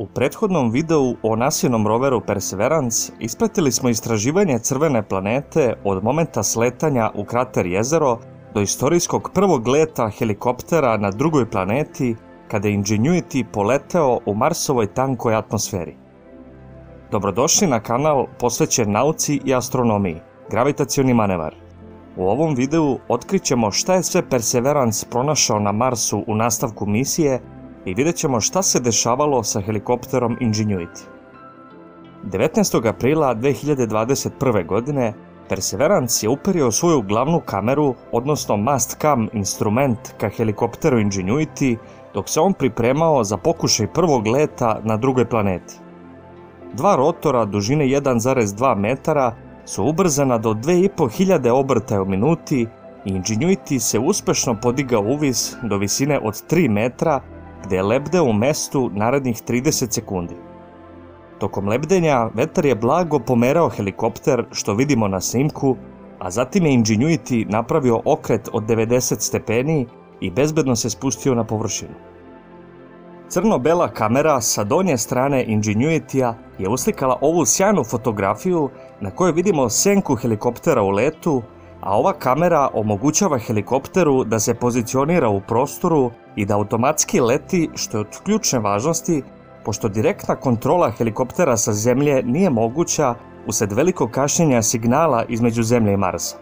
U prethodnom videu o nasilnom roveru Perseverance ispratili smo istraživanje crvene planete od momenta sletanja u krater jezero do istorijskog prvog leta helikoptera na drugoj planeti kada je Ingenuity poleteo u Marsovoj tankoj atmosferi. Dobrodošli na kanal posvećen nauci i astronomiji, gravitacioni manevar. U ovom videu otkrićemo šta je sve Perseverance pronašao na Marsu u nastavku misije i vidjet ćemo šta se dešavalo sa helikopterom Ingenuity. 19. aprila 2021. godine Perseverance je uperio svoju glavnu kameru, odnosno mast cam instrument ka helikopteru Ingenuity dok se on pripremao za pokušaj prvog leta na drugoj planeti. Dva rotora dužine 1,2 metara su ubrzana do 2500 obrtaja u minuti i Ingenuity se uspešno podigao uvis do visine od 3 metra gde je lebdeo u mestu narednih 30 sekundi. Tokom lebdenja vetar je blago pomerao helikopter što vidimo na snimku, a zatim je Ingenuity napravio okret od 90 stepeni i bezbedno se spustio na površinu. Crno-bela kamera sa donje strane Ingenuity-a je uslikala ovu sjajnu fotografiju na kojoj vidimo senku helikoptera u letu, a ova kamera omogućava helikopteru da se pozicionira u prostoru i da automatski leti što je od ključne važnosti pošto direktna kontrola helikoptera sa zemlje nije moguća usled velikog kašnjenja signala između zemlje i Marsa.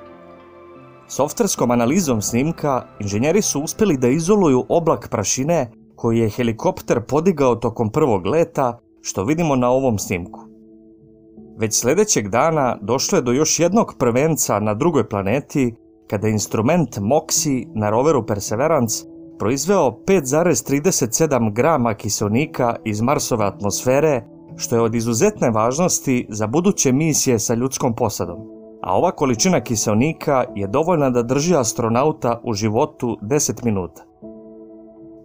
Softverskom analizom snimka inženjeri su uspjeli da izoluju oblak prašine koji je helikopter podigao tokom prvog leta, što vidimo na ovom snimku. Već sljedećeg dana došlo je do još jednog prvenca na drugoj planeti, kada je instrument MOXIE na roveru Perseverance proizveo 5,37 grama kiselnika iz Marsove atmosfere, što je od izuzetne važnosti za buduće misije sa ljudskom posadom. A ova količina kiselnika je dovoljna da drži astronauta u životu 10 minuta.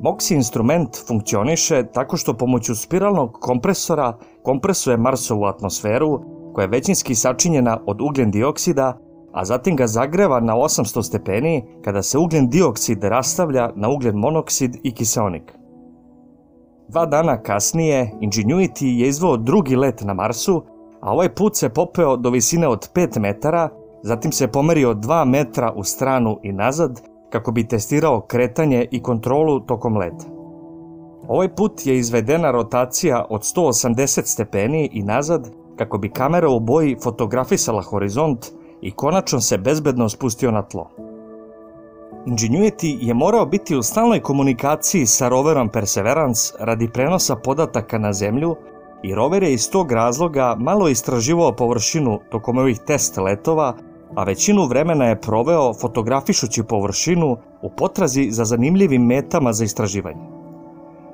MOXIE instrument funkcioniše tako što pomoću spiralnog kompresora kompresuje Marsovu atmosferu, koja je većinski sačinjena od ugljen dioksida, a zatim ga zagreva na 800 stepeni kada se ugljen dioksid rastavlja na ugljen monoksid i kiseonik. Dva dana kasnije Ingenuity je izveo drugi let na Marsu, a ovaj put se popeo do visine od 5 metara, zatim se pomerio 2 metra u stranu i nazad kako bi testirao kretanje i kontrolu tokom leta. Ovaj put je izvedena rotacija od 180 stepeni i nazad kako bi kamera u boji fotografisala horizont i konačno se bezbedno spustio na tlo. Ingenuity je morao biti u stalnoj komunikaciji sa roverom Perseverance radi prenosa podataka na zemlju i rover je iz tog razloga malo istraživao površinu tokom ovih test letova, a većinu vremena je proveo fotografišući površinu u potrazi za zanimljivim metama za istraživanje.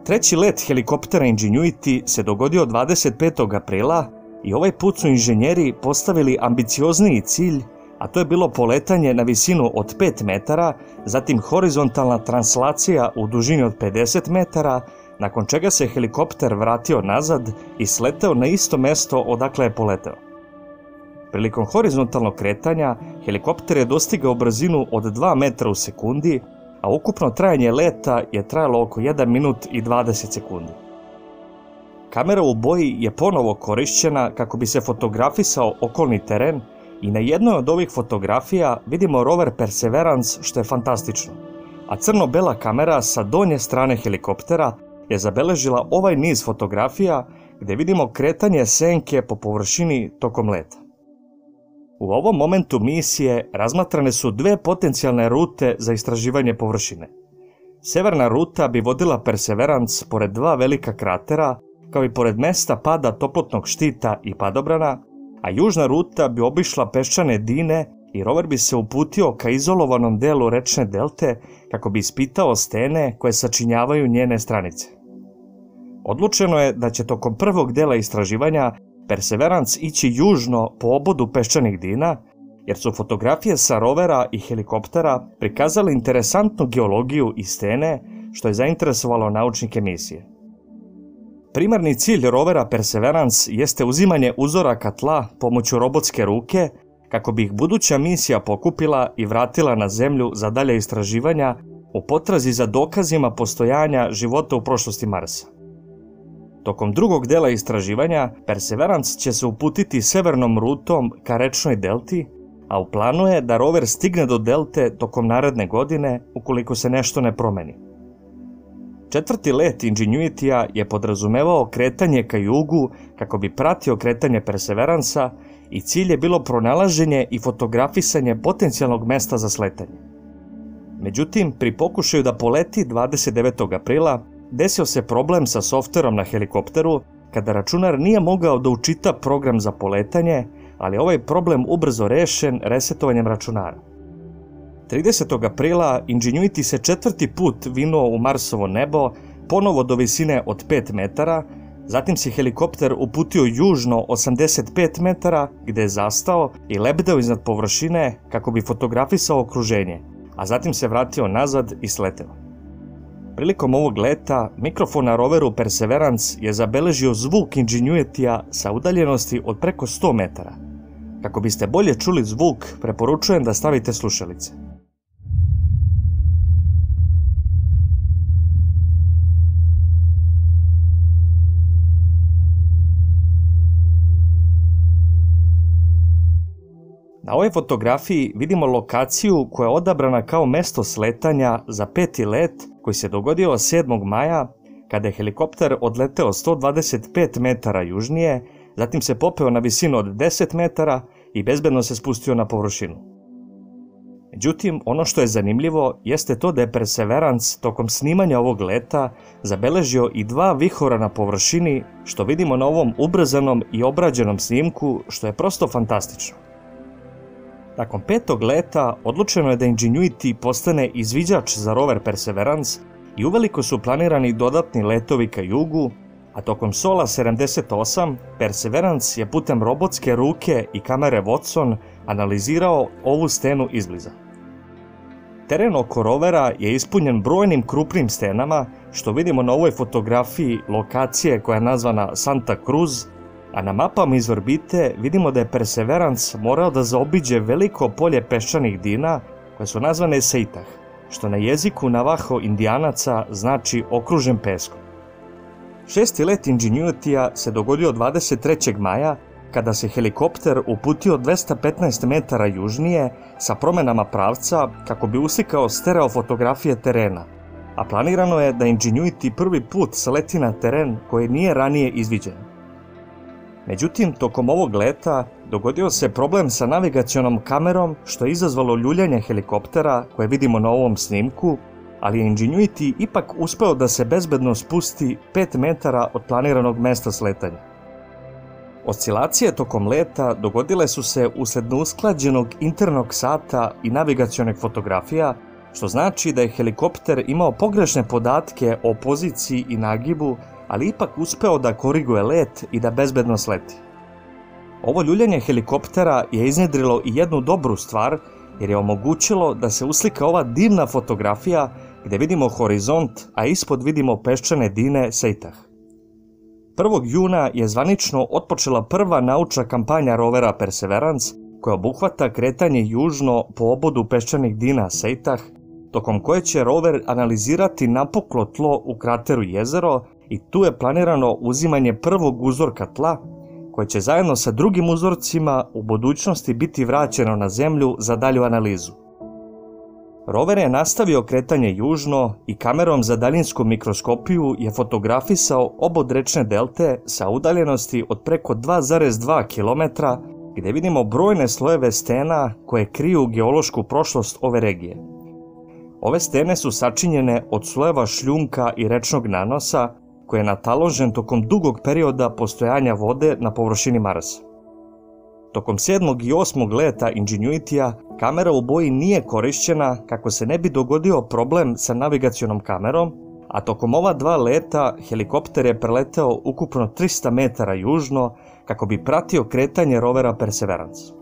Treći let helikoptera Ingenuity se dogodio 25. aprila i ovaj put su inženjeri postavili ambiciozniji cilj, a to je bilo poletanje na visinu od 5 metara, zatim horizontalna translacija u dužini od 50 metara, nakon čega se helikopter vratio nazad i sleteo na isto mesto odakle je poleteo. Prilikom horizontalnog kretanja, helikopter je dostigao brzinu od 2 metra u sekundi, a ukupno trajanje leta je trajalo oko 1 minut i 20 sekundi. Kamera u boji je ponovo korišćena kako bi se fotografisao okolni teren i na jednoj od ovih fotografija vidimo rover Perseverance što je fantastično, a crno-bela kamera sa donje strane helikoptera je zabeležila ovaj niz fotografija gdje vidimo kretanje senke po površini tokom leta. U ovom momentu misije razmatrane su dve potencijalne rute za istraživanje površine. Severna ruta bi vodila Perseverance pored dva velika kratera, kao i pored mesta pada toplotnog štita i padobrana, a južna ruta bi obišla peščane dine i rover bi se uputio ka izolovanom delu rečne delte kako bi ispitao stene koje sačinjavaju njene stranice. Odlučeno je da će tokom prvog dela istraživanja Perseverance ići južno po obodu peščanih dina, jer su fotografije sa rovera i helikoptera prikazali interesantnu geologiju i stene, što je zainteresovalo naučnike misije. Primarni cilj rovera Perseverance jeste uzimanje uzoraka tla pomoću robotske ruke kako bi ih buduća misija pokupila i vratila na zemlju za dalje istraživanja u potrazi za dokazima postojanja života u prošlosti Marsa. Tokom drugog dela istraživanja, Perseverance će se uputiti severnom rutom ka rečnoj delti, a u planu je da rover stigne do delte tokom naredne godine ukoliko se nešto ne promeni. Četvrti let Ingenuity-a je podrazumevao kretanje ka jugu kako bi pratio kretanje Perseveransa i cilj je bilo pronalaženje i fotografisanje potencijalnog mesta za sletanje. Međutim, pri pokušaju da poleti 29. aprila, desio se problem sa softverom na helikopteru kada računar nije mogao da učita program za poletanje, ali ovaj problem ubrzo rešen resetovanjem računara. 30. aprila Ingenuity se četvrti put vinuo u Marsovo nebo, ponovo do visine od 5 metara, zatim se helikopter uputio južno 85 metara gde je zastao i lebdeo iznad površine kako bi fotografisao okruženje, a zatim se vratio nazad i sleteo. Prilikom ovog leta, mikrofon na roveru Perseverance je zabeležio zvuk Ingenuity-a sa udaljenosti od preko 100 metara. Kako biste bolje čuli zvuk, preporučujem da stavite slušalice. Na ovoj fotografiji vidimo lokaciju koja je odabrana kao mesto sletanja za peti let koji se dogodio 7. maja kada je helikopter odleteo 125 metara južnije, zatim se popeo na visinu od 10 metara i bezbedno se spustio na površinu. Međutim, ono što je zanimljivo jeste to da je Perseverance tokom snimanja ovog leta zabeležio i dva vihora na površini, što vidimo na ovom ubrzanom i obrađenom snimku, što je prosto fantastično. Nakon petog leta odlučeno je da Ingenuity postane izviđač za rover Perseverance i uveliko su planirani dodatni letovi ka jugu, a tokom Sola 78 Perseverance je putem robotske ruke i kamere Watson analizirao ovu stenu izbliza. Teren oko rovera je ispunjen brojnim krupnim stenama, što vidimo na ovoj fotografiji lokacije koja je nazvana Santa Cruz, a na mapama iz orbite vidimo da je Perseverance morao da zaobiđe veliko polje peščanih dina koje su nazvane Seitah, što na jeziku Navaho indijanaca znači okružen peskom. Šesti let Ingenuity-a se dogodio 23. maja kada se helikopter uputio 215 metara južnije sa promenama pravca kako bi uslikao stereo fotografije terena, a planirano je da Ingenuity prvi put sleti na teren koji nije ranije izviđen. Međutim, tokom ovog leta dogodio se problem sa navigacionom kamerom što je izazvalo ljuljanje helikoptera koje vidimo na ovom snimku, ali je Ingenuity ipak uspeo da se bezbedno spusti 5 metara od planiranog mesta sletanja. Oscilacije tokom leta dogodile su se usled neusklađenog internog sata i navigacionih fotografija, što znači da je helikopter imao pogrešne podatke o poziciji i nagibu ali ipak uspeo da koriguje let i da bezbedno sleti. Ovo ljuljanje helikoptera je iznedrilo i jednu dobru stvar, jer je omogućilo da se uslika ova divna fotografija gde vidimo horizont, a ispod vidimo peščane dine Sejtah. 1. juna je zvanično otpočela prva naučna kampanja rovera Perseverance, koja obuhvata kretanje južno po obodu peščanih dina Sejtah, tokom koje će rover analizirati napuklo tlo u krateru jezero i tu je planirano uzimanje prvog uzorka tla koje će zajedno sa drugim uzorcima u budućnosti biti vraćeno na zemlju za dalju analizu. Rover je nastavio kretanje južno i kamerom za daljinsku mikroskopiju je fotografisao obod rečne delte sa udaljenosti od preko 2,2 km gde vidimo brojne slojeve stena koje kriju geološku prošlost ove regije. Ove stene su sačinjene od slojeva šljunka i rečnog nanosa koji je nataložen tokom dugog perioda postojanja vode na površini Marsa. Tokom 7. i 8. leta Ingenuity-a kamera u boji nije korišćena kako se ne bi dogodio problem sa navigacionom kamerom, a tokom ova dva leta helikopter je preleteo ukupno 300 metara južno kako bi pratio kretanje rovera Perseverance.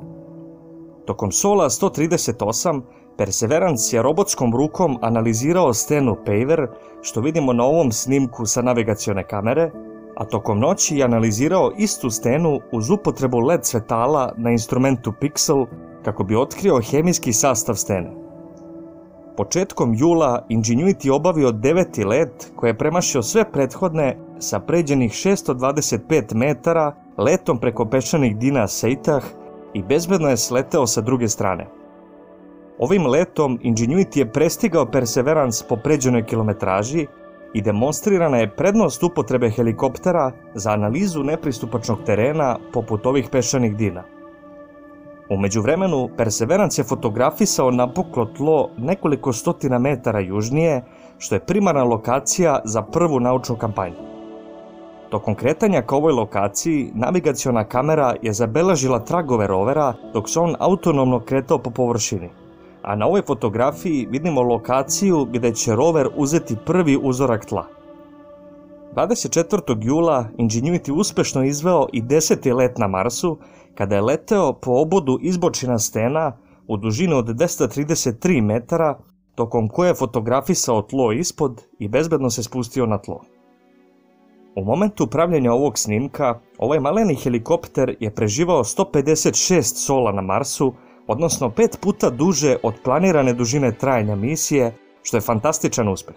Tokom Sola 138 Perseverance je robotskom rukom analizirao stenu Paver, što vidimo na ovom snimku sa navigacione kamere, a tokom noći je analizirao istu stenu uz upotrebu LED svetala na instrumentu Pixel kako bi otkrio hemijski sastav stene. Početkom jula Ingenuity obavio deveti let koji je premašio sve prethodne sa pređenih 625 metara letom preko peščanih dina Sejtah i bezbedno je sleteo sa druge strane. Ovim letom Ingenuity je prestigao Perseverance po pređenoj kilometraži i demonstrirana je prednost upotrebe helikoptera za analizu nepristupačnog terena poput ovih peščanih dina. U međuvremenu, Perseverance je fotografisao napuklo tlo nekoliko stotina metara južnije, što je primarna lokacija za prvu naučnu kampanju. Tokom kretanja ka ovoj lokaciji, navigaciona kamera je zabeležila tragove rovera dok se on autonomno kretao po površini. A na ovoj fotografiji vidimo lokaciju gdje će rover uzeti prvi uzorak tla. 24. jula Ingenuity uspešno izveo i deseti let na Marsu kada je leteo po obodu izbočina stena u dužinu od 233 metara, tokom koje je fotografisao tlo ispod i bezbedno se spustio na tlo. U momentu pravljenja ovog snimka, ovaj maleni helikopter je preživao 156 sola na Marsu, odnosno pet puta duže od planirane dužine trajanja misije, što je fantastičan uspeh.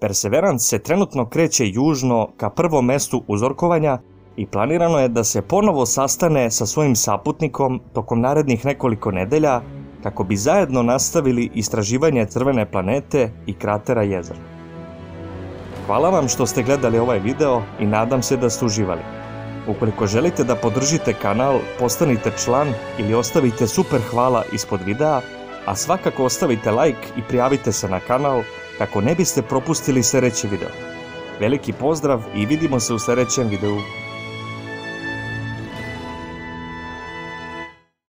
Perseverance se trenutno kreće južno ka prvom mestu uzorkovanja i planirano je da se ponovo sastane sa svojim saputnikom tokom narednih nekoliko nedelja kako bi zajedno nastavili istraživanje crvene planete i kratera jezera. Hvala vam što ste gledali ovaj video i nadam se da ste uživali. Ukoliko želite da podržite kanal, postanite član ili ostavite super hvala ispod videa, a svakako ostavite like i prijavite se na kanal kako ne biste propustili sljedeći video. Veliki pozdrav i vidimo se u sljedećem videu.